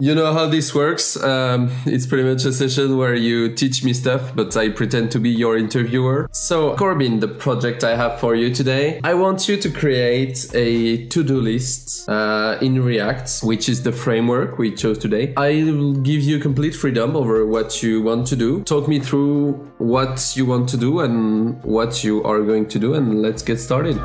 You know how this works. Um, it's pretty much a session where you teach me stuff, but I pretend to be your interviewer. So, Corbin, the project I have for you today, I want you to create a to do list uh, in React, which is the framework we chose today. I will give you complete freedom over what you want to do. Talk me through what you want to do and what you are going to do, and let's get started.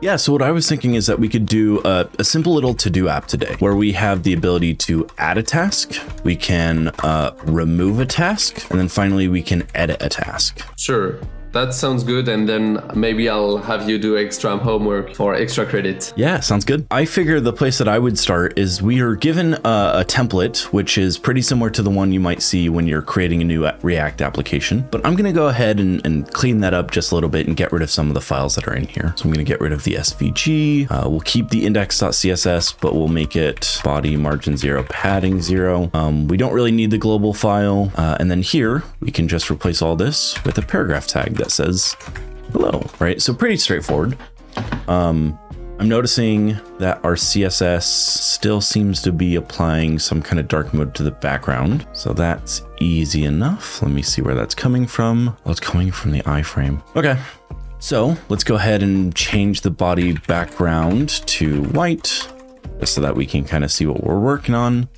Yeah, so what I was thinking is that we could do a, a simple little to-do app today where we have the ability to add a task, we can uh, remove a task, and then finally we can edit a task. Sure. That sounds good, and then maybe I'll have you do extra homework for extra credit. Yeah, sounds good. I figure the place that I would start is we are given a, a, template, which is pretty similar to the one you might see when you're creating a new React application. But I'm going to go ahead and, and, clean that up just a little bit and get rid of some of the files that are in here. So I'm going to get rid of the SVG. Uh, we'll keep the index.css, but we'll make it body margin zero, padding zero. Um, we don't really need the global file. Uh, and then here we can just replace all this with a paragraph tag that says hello, right? So pretty straightforward. Um, I'm noticing that our CSS still seems to be applying some kind of dark mode to the background. So that's easy enough. Let me see where that's coming from. Well, it's coming from the iframe. Okay. So let's go ahead and change the body background to white just so that we can kind of see what we're working on.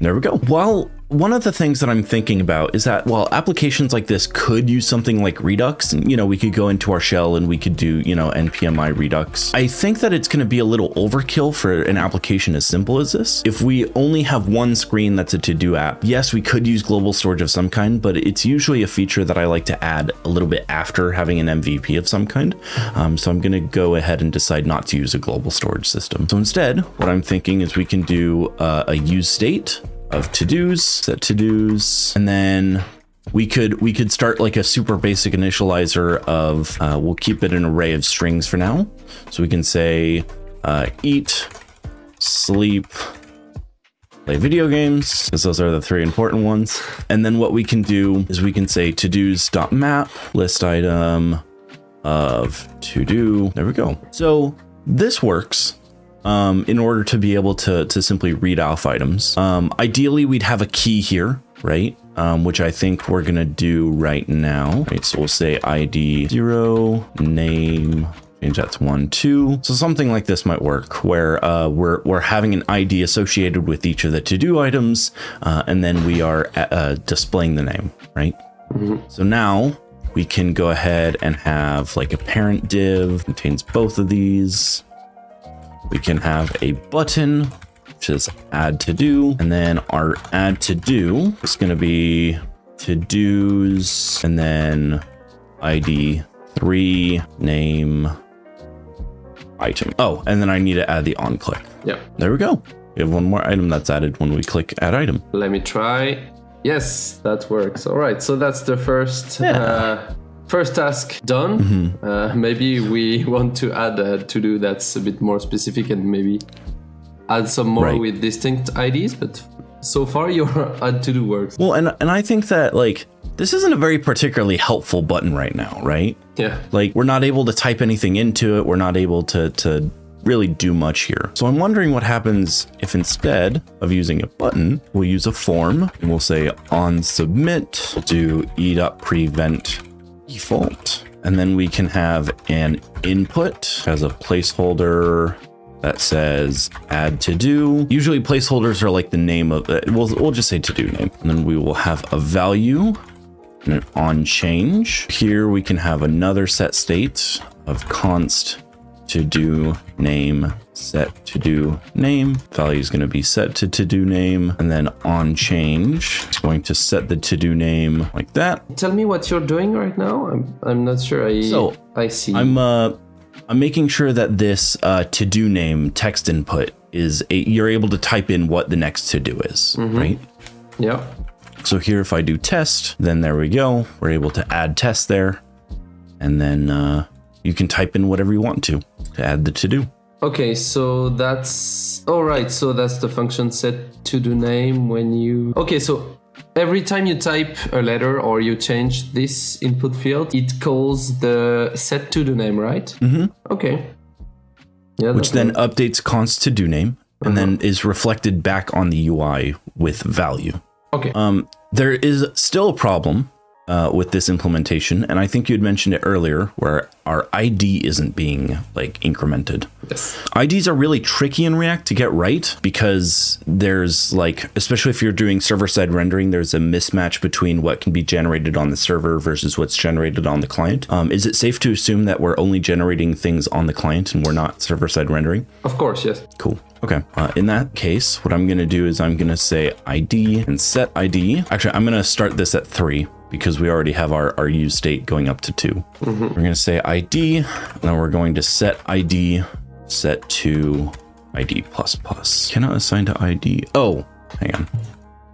There we go. While one of the things that I'm thinking about is that while applications like this could use something like Redux, and you know, we could go into our shell and we could do, you know, npmi Redux. I think that it's going to be a little overkill for an application as simple as this. If we only have one screen that's a to-do app, yes, we could use global storage of some kind, but it's usually a feature that I like to add a little bit after having an MVP of some kind. Um, so I'm going to go ahead and decide not to use a global storage system. So instead, what I'm thinking is we can do uh, a use state of to-dos, set to-dos, and then we could we could start like a super basic initializer of uh, we'll keep it an array of strings for now. So we can say uh, eat, sleep, play video games, because those are the three important ones. And then what we can do is we can say to-dos.map list item of to-do. There we go. So this works um, in order to be able to, to simply read off items. Um, ideally, we'd have a key here, right? Um, which I think we're gonna do right now. Right, so we'll say ID zero, name, change that to one, two. So something like this might work where uh, we're, we're having an ID associated with each of the to-do items, uh, and then we are uh, displaying the name, right? Mm -hmm. So now we can go ahead and have like a parent div contains both of these we can have a button, which is add to do. And then our add to do is going to be to do's and then ID three name item. Oh, and then I need to add the on click. Yeah. There we go. We have one more item that's added when we click add item. Let me try. Yes, that works. All right. So that's the first yeah. uh, First task done. Mm -hmm. uh, maybe we want to add a to do that's a bit more specific and maybe add some more right. with distinct IDs. But so far, your add to do works. Well, and and I think that like this isn't a very particularly helpful button right now, right? Yeah. Like we're not able to type anything into it. We're not able to to really do much here. So I'm wondering what happens if instead of using a button, we'll use a form and we'll say on submit, we'll do e.prevent default. And then we can have an input as a placeholder that says add to do. Usually placeholders are like the name of it. We'll, we'll just say to do name. And then we will have a value and an on change. Here we can have another set state of const to do name set to do name. Value is going to be set to to do name and then on change. It's going to set the to do name like that. Tell me what you're doing right now. I'm, I'm not sure I, so I see. I'm, uh, I'm making sure that this uh, to do name text input is a, you're able to type in what the next to do is, mm -hmm. right? Yeah. So here, if I do test, then there we go. We're able to add test there. And then uh, you can type in whatever you want to to add the to do. Okay, so that's all right. So that's the function set to do name when you. Okay, so every time you type a letter or you change this input field, it calls the set to do name, right? Mm-hmm. Okay. Yeah, which then updates const to do name and then is reflected back on the UI with value. Okay. Um, there is still a problem uh, with this implementation, and I think you had mentioned it earlier, where our ID isn't being like incremented. yes. IDs are really tricky in React to get right because there's like, especially if you're doing server side rendering, there's a mismatch between what can be generated on the server versus what's generated on the client. Um, is it safe to assume that we're only generating things on the client and we're not server side rendering? Of course, yes. Cool. Okay. Uh, in that case, what I'm going to do is I'm going to say ID and set ID. Actually, I'm going to start this at three because we already have our, our use state going up to 2 we We're going to say ID, and then we're going to set ID set to ID plus plus. Cannot assign to ID. Oh, hang on.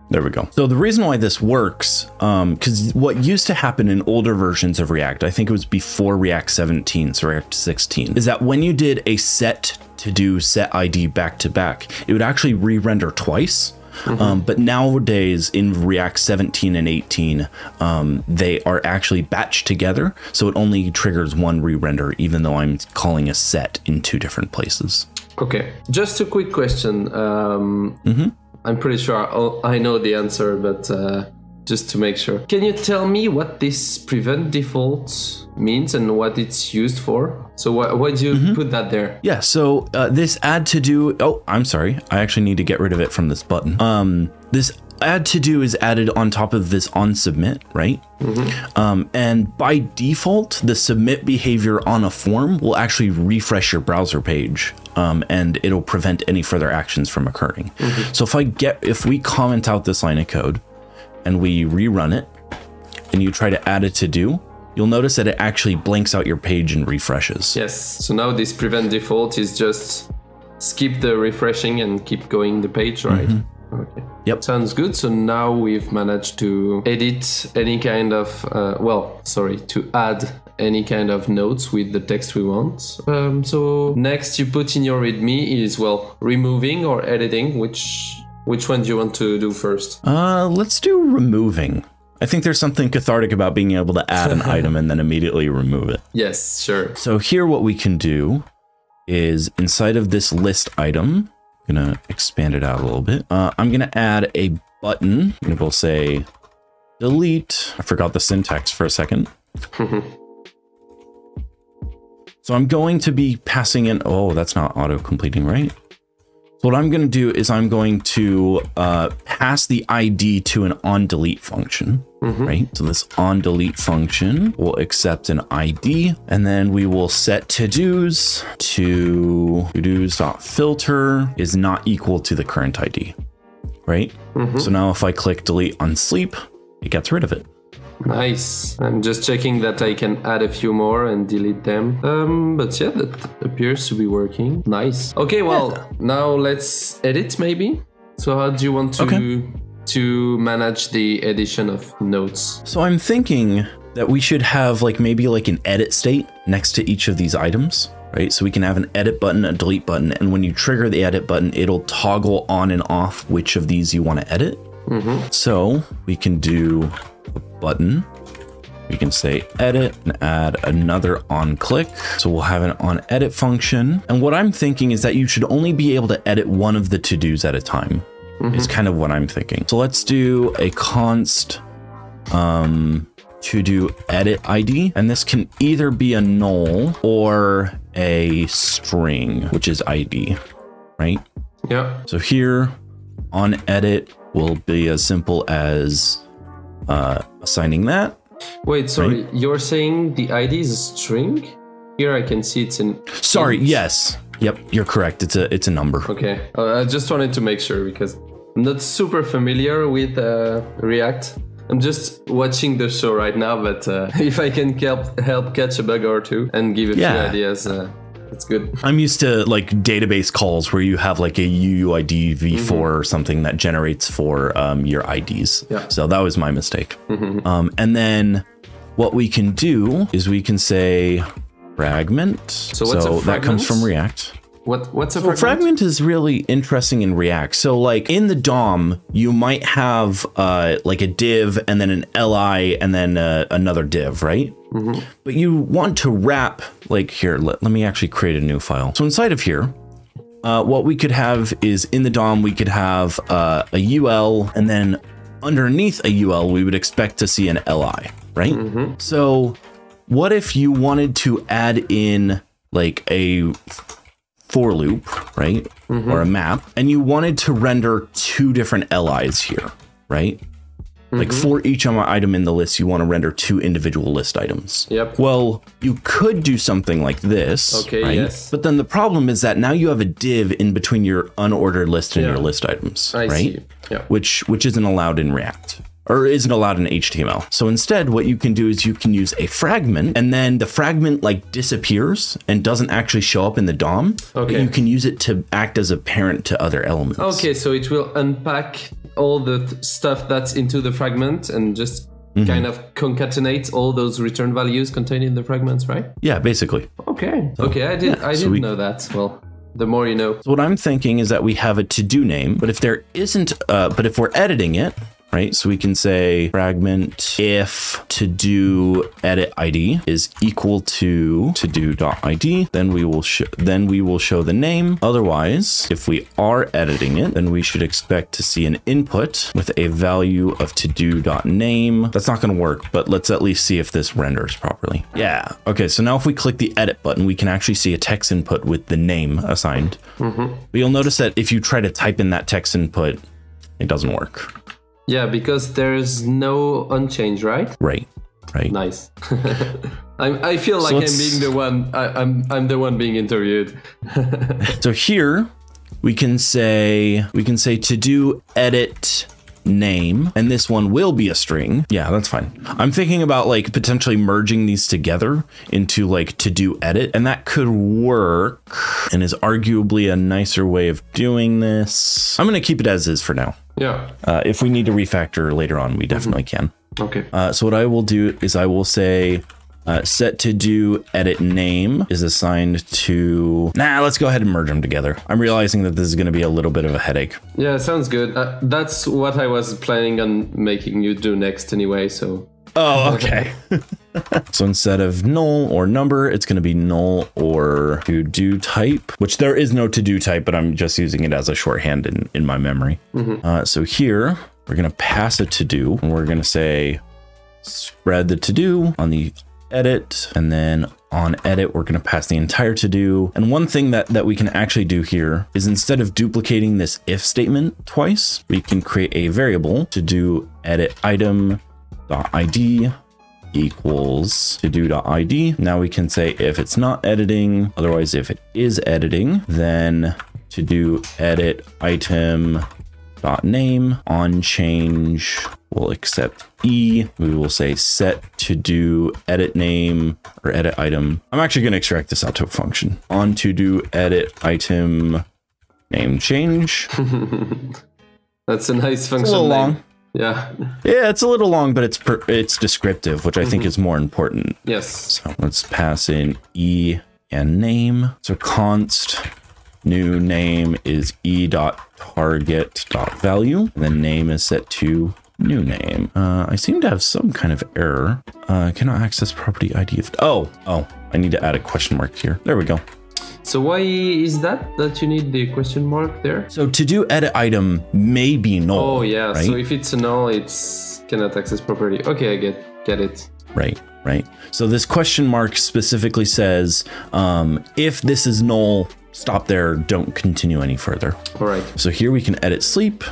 There we go. So the reason why this works, um, because what used to happen in older versions of React, I think it was before React 17, so React 16, is that when you did a set to do set ID back to back, it would actually re-render twice. Um, but nowadays in React 17 and 18, um, they are actually batched together. So it only triggers one re-render, even though I'm calling a set in two different places. Okay. Just a quick question. Um, I'm pretty sure I'll, I know the answer, but uh, just to make sure. Can you tell me what this prevent default means and what it's used for? So why why do you put that there? Yeah, so uh, this add to do. Oh, I'm sorry. I actually need to get rid of it from this button. Um, this add to do is added on top of this on submit, right? Mm -hmm. Um, and by default, the submit behavior on a form will actually refresh your browser page, um, and it'll prevent any further actions from occurring. Mm -hmm. So if I get, if we comment out this line of code, and we rerun it, and you try to add a to do, you'll notice that it actually blanks out your page and refreshes. Yes. So now this prevent default is just skip the refreshing and keep going the page, right? Okay. Yep. Sounds good. So now we've managed to edit any kind of, uh, well, sorry, to add any kind of notes with the text we want. Um, so next you put in your README is, well, removing or editing. Which which one do you want to do first? Uh, let's do removing. I think there's something cathartic about being able to add an item and then immediately remove it. Yes, sure. So here what we can do is inside of this list item, I'm gonna expand it out a little bit. Uh, I'm gonna add a button. And we'll say delete. I forgot the syntax for a second. so I'm going to be passing in. Oh, that's not auto completing, right? What I'm going to do is I'm going to uh, pass the ID to an on delete function, right? So this on delete function will accept an ID, and then we will set to dos to to dos filter is not equal to the current ID, right? So now if I click delete on sleep, it gets rid of it. Nice. I'm just checking that I can add a few more and delete them. Um, but yeah, that appears to be working. Nice. Okay, well, now let's edit maybe. So how do you want to Okay. to manage the addition of notes? So I'm thinking that we should have like maybe like an edit state next to each of these items, right? So we can have an edit button, a delete button, and when you trigger the edit button, it'll toggle on and off which of these you want to edit. So we can do a button. We can say edit and add another on click. So we'll have an on edit function. And what I'm thinking is that you should only be able to edit one of the to dos at a time, is kind of what I'm thinking. So let's do a const um, to do edit ID, and this can either be a null or a string, which is ID, right? Yeah. So here on edit will be as simple as uh, assigning that. Wait, sorry. You're saying the ID is a string? Here I can see it's in. Sorry, int. yes. Yep, you're correct. It's a it's a number. Okay. Uh, I just wanted to make sure because I'm not super familiar with uh, React. I'm just watching the show right now, but uh, if I can help help catch a bug or two and give a Yeah. few ideas, uh, that's good. I'm used to like database calls where you have like a UUID v4 or something that generates for um, your IDs. Yeah. So that was my mistake. Um, and then what we can do is we can say fragment. So, what's a that comes from React. What what's a Well, fragment? fragment is really interesting in React. So, like in the DOM, you might have uh, like a div and then an li and then uh, another div, right? But you want to wrap, like here, let, let me actually create a new file. So inside of here, uh, what we could have is in the DOM, we could have uh, a UL, and then underneath a UL, we would expect to see an LI, right? So what if you wanted to add in like a for loop, right? Mm-hmm. Or a map, and you wanted to render two different LIs here, right? Like mm-hmm. for each item in the list, you want to render two individual list items. Yep. Well, you could do something like this. Okay, right? yes. But then the problem is that now you have a div in between your unordered list and Yeah. your list items, I right? see. Yeah. Which which isn't allowed in React or isn't allowed in HTML. So instead, what you can do is you can use a fragment, and then the fragment like disappears and doesn't actually show up in the DOM. but Okay. you can use it to act as a parent to other elements. Okay, so it will unpack all the th- stuff that's into the fragment and just Mm-hmm. kind of concatenate all those return values contained in the fragments, right? Yeah, basically. Okay. Okay, I did. I so didn't we- know that. Well, the more you know. So what I'm thinking is that we have a to-do name, but if there isn't, uh, but if we're editing it, right? So we can say fragment if to-do edit ID is equal to to-do.id, then we will show then we will show the name. Otherwise, if we are editing it, then we should expect to see an input with a value of to do name That's not going to work, but let's at least see if this renders properly. Yeah. Okay. So now if we click the edit button, we can actually see a text input with the name assigned. Mm-hmm. But you'll notice that if you try to type in that text input, it doesn't work. Yeah, because there's no on change, right? Right. Right. Nice. I'm, I feel like I'm being the one. I, I'm I'm the one being interviewed. So here we can say we can say to do edit name and this one will be a string. Yeah, that's fine. I'm thinking about like potentially merging these together into like to do edit and that could work and is arguably a nicer way of doing this. I'm going to keep it as is for now. Yeah. Uh, if we need to refactor later on, we definitely can. Okay. Uh, so what I will do is I will say uh, set to do edit name is assigned to. Nah, let's go ahead and merge them together. I'm realizing that this is going to be a little bit of a headache. Yeah, sounds good. Uh, that's what I was planning on making you do next anyway. So Oh, okay. so instead of null or number, it's going to be null or to do type, which there is no to do type, but I'm just using it as a shorthand in, in my memory. Uh, so here we're going to pass a to do and we're going to say spread the to do on the edit and then on edit we're going to pass the entire to do and one thing that that we can actually do here is instead of duplicating this if statement twice we can create a variable to do edit item dot id equals to do dot id now we can say if it's not editing otherwise if it is editing then to do edit item dot name on change we'll accept e we will say set to do edit name or edit item i'm actually going to extract this out to a function on to do edit item name change that's a nice function. it's a little name. long Yeah. yeah it's a little long but it's per, it's descriptive which i think mm-hmm. is more important Yes. so let's pass in e and name so const new name is e dot target dot value and then name is set to new name uh, i seem to have some kind of error uh, cannot access property id of oh oh i need to add a question mark here there we go So why is that that you need the question mark there? so to do edit item may be null Oh yeah. right? So if it's null, it's cannot access property. Okay, I get get it. Right, right. So this question mark specifically says um, if this is null, stop there, don't continue any further. All right. So here we can edit sleep.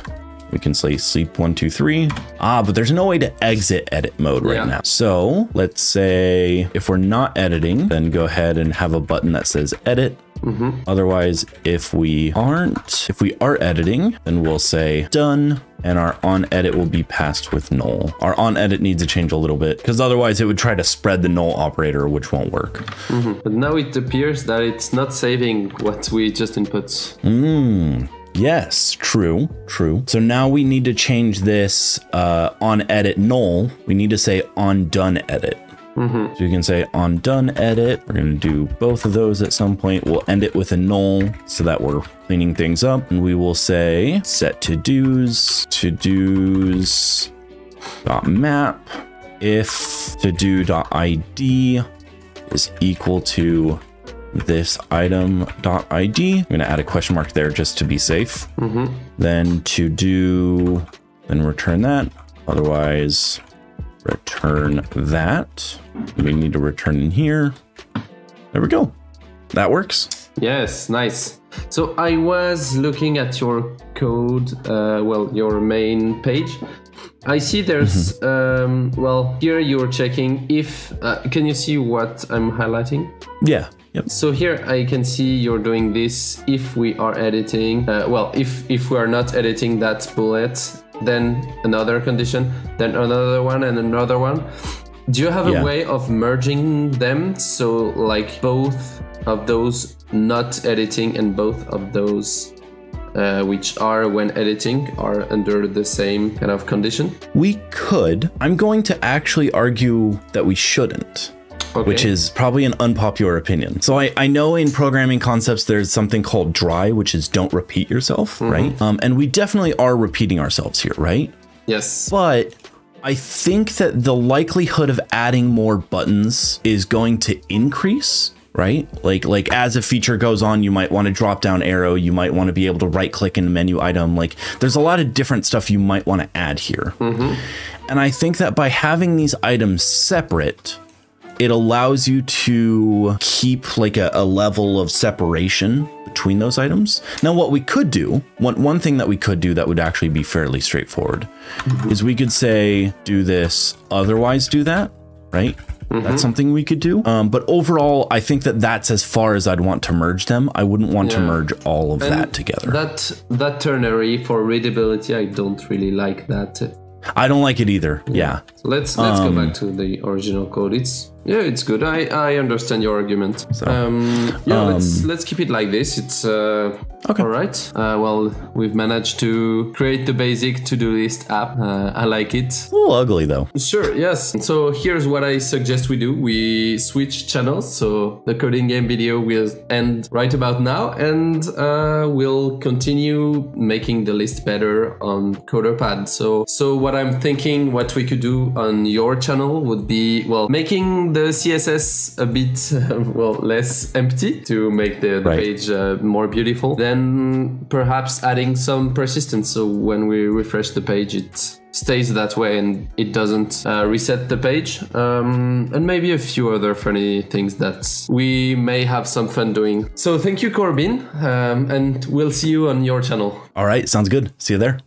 We can say sleep one, two, three. Ah, but there's no way to exit edit mode right Yeah. now. So let's say if we're not editing, then go ahead and have a button that says edit. Mm -hmm. Otherwise, if we aren't, if we are editing, then we'll say done and our on edit will be passed with null. Our on edit needs to change a little bit because otherwise it would try to spread the null operator, which won't work. But now it appears that it's not saving what we just input. Yes, true, true. So now we need to change this uh, on edit null. We need to say on done edit. Mm-hmm. So you can say on done edit. We're going to do both of those at some point. We'll end it with a null so that we're cleaning things up. And we will say set to do's, to do's dot map if to do dot id is equal to this item dot ID. I'm going to add a question mark there just to be safe. Mm-hmm. Then to do, then return that. Otherwise, return that. We need to return in here. There we go. That works. Yes, nice. So I was looking at your code, uh, well, your main page. I see there's, um, well, here you're checking if, uh, can you see what I'm highlighting? Yeah. Yep. So here I can see you're doing this if we are editing, uh, well, if, if we are not editing that bullet, then another condition, then another one and another one. Do you have Yeah. a way of merging them so like both of those not editing and both of those uh, which are when editing are under the same kind of condition? We could. I'm going to actually argue that we shouldn't. Okay. which is probably an unpopular opinion. So I, I know in programming concepts there's something called dry, which is don't repeat yourself, right? Um, and we definitely are repeating ourselves here, right? yes. But I think that the likelihood of adding more buttons is going to increase, right? Like like as a feature goes on, you might want to drop down arrow, you might want to be able to right click in a menu item. Like there's a lot of different stuff you might want to add here. And I think that by having these items separate, it allows you to keep like a, a level of separation between those items. Now, what we could do, one, one thing that we could do that would actually be fairly straightforward is we could say, do this, otherwise do that, right? That's something we could do. Um, but overall, I think that that's as far as I'd want to merge them. I wouldn't want to merge all of that together. That that ternary for readability, I don't really like that. I don't like it either. Yeah. So let's let's Um, go back to the original code. It's yeah, it's good. I I understand your argument. um, yeah, let's let's keep it like this. It's uh, Okay. All right. Uh, well, we've managed to create the basic to-do list app. Uh, I like it. A little ugly though. Sure, yes. So here's what I suggest we do. We switch channels. So the CodinGame video will end right about now and uh, we'll continue making the list better on CoderPad. So, so what I'm thinking, what we could do on your channel would be, well, making the CSS a bit, well, less empty to make the, the Right. page uh, more beautiful. Then perhaps adding some persistence. So when we refresh the page, it stays that way and it doesn't uh, reset the page. Um, and maybe a few other funny things that we may have some fun doing. So thank you, Corbin, um, and we'll see you on your channel. All right. Sounds good. See you there.